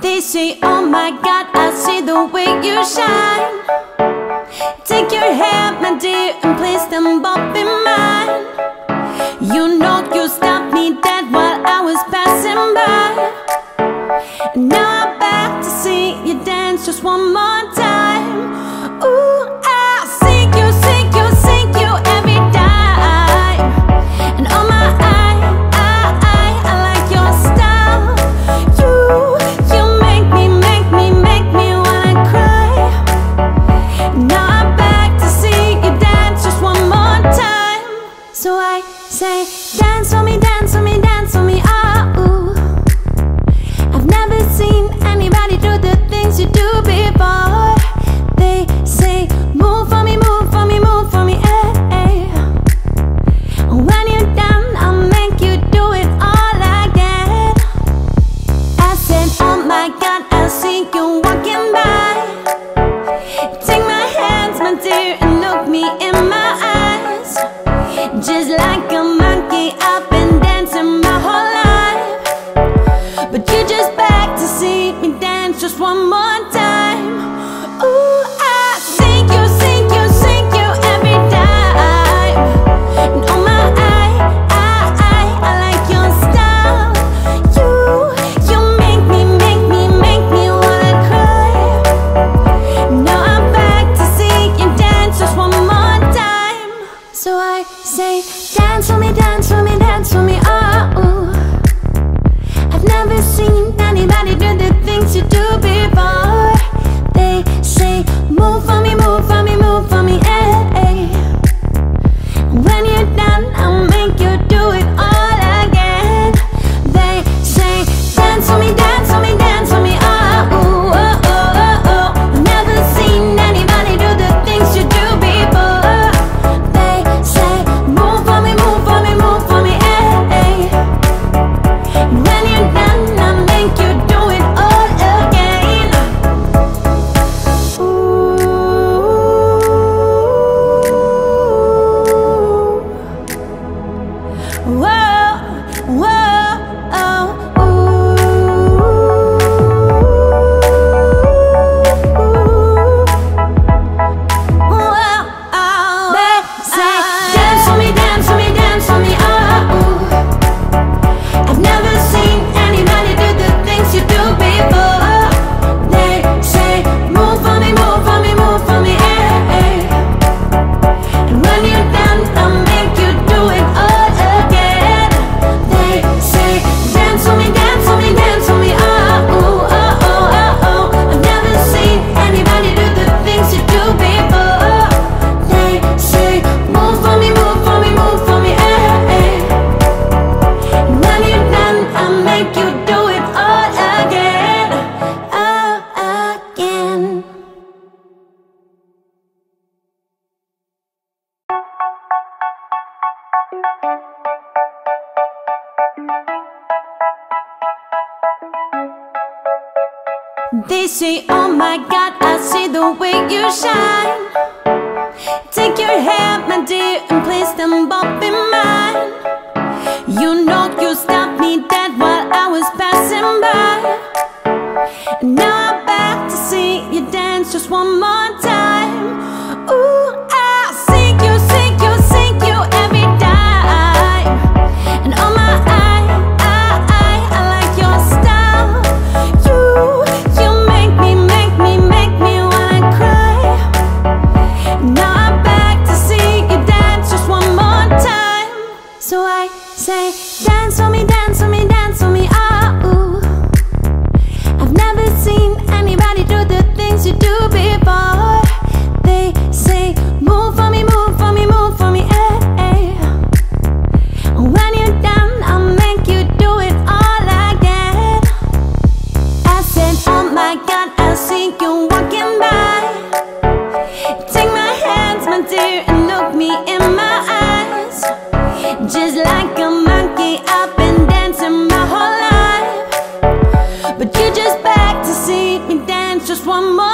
They say, oh my God, I see the way you shine. Take your hand, my dear, and place them both in mine. You know you stopped me dead while I was passing by. And now I'm back to see you dance just one more time Dance for me, dance for me. Like a monkey up and dancing. say Dance with me, dance with me, dance with me, oh ooh. I've never seen anybody do the things you do before They say, oh my God, I see the way you shine. Take your hand, my dear, and place them both in mine. You know you stopped me dead while I was passing by. And Now I'm back to see you dance just one more But you just back to see me dance just one more